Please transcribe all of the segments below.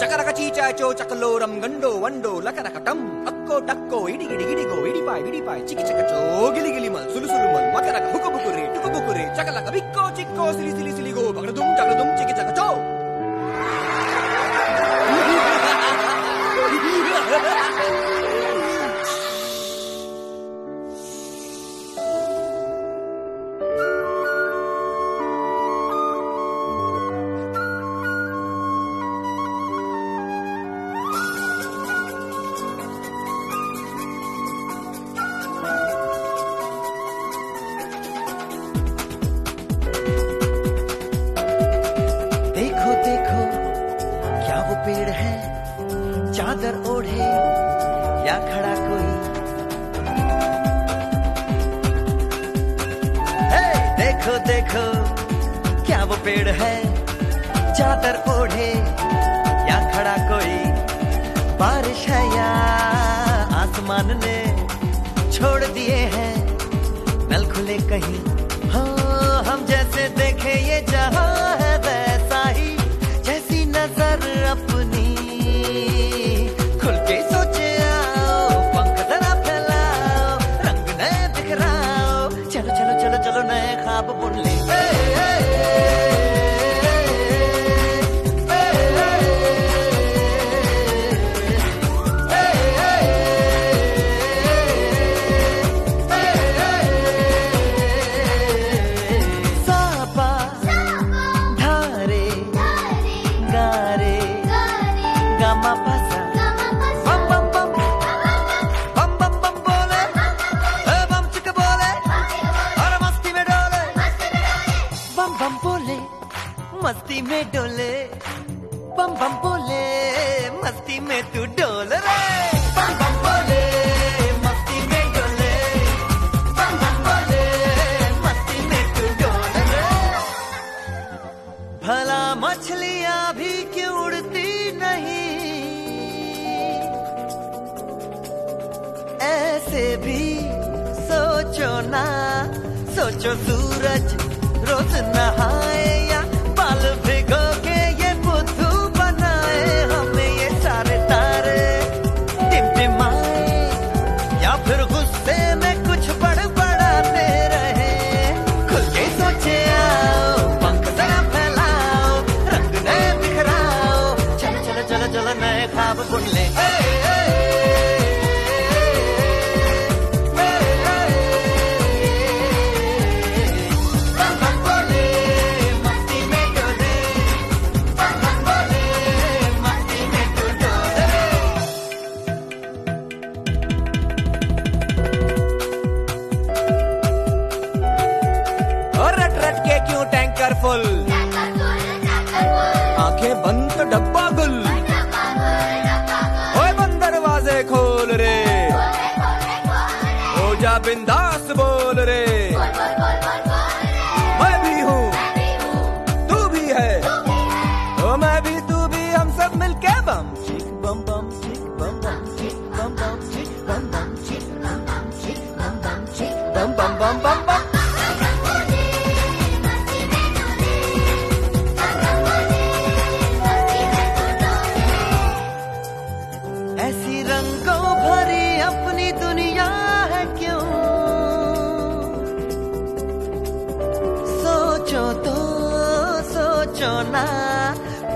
చకరక చీచాచో చకలోరం గండో వండో లకరకటం అక్కో టక్కో ఇడి ఇడి ఇడిగో ఇడిపాయ్ ఇడిపాయ్ చికి చకచో గిలిగిలి మల్ సులుసులు మల్ మకరక హుకు బుకురే చకలక బిక్కో చిక్కో సిలి సిలి సిలిగో चादर ओढ़े, या खड़ा कोई। हे देखो देखो, क्या वो पेड़ है? चादर ओढ़े, या खड़ा कोई? बारिश है या आसमान ने छोड़ दिए हैं? नल खुले कहीं lonely. बम बम बोले, मस्ती में डोले। बम बम बोले, मस्ती में तू डोल रे। बम बम बोले, मस्ती में डोले। बम बम बोले, मस्ती में तू डोल रे। भला मछलियाँ भी क्यों उड़ती नहीं? ऐसे भी सोचो ना, सोचो सूरज रोज नहाए क्यों आँखें बंद तो डब्बा गुल। ओए बंद दरवाजे खोल रे। हो जा बिंदास बोल रे। मैं भी हूँ, तू भी है। ओ मैं भी, तू भी, हम सब मिलके बम, चिक, बम बम, चिक, बम बम, चिक, बम बम, चिक, बम बम, चिक, बम बम, चिक, बम बम चिक बम बम बम बम।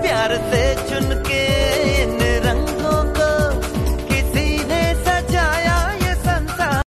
प्यार से चुनके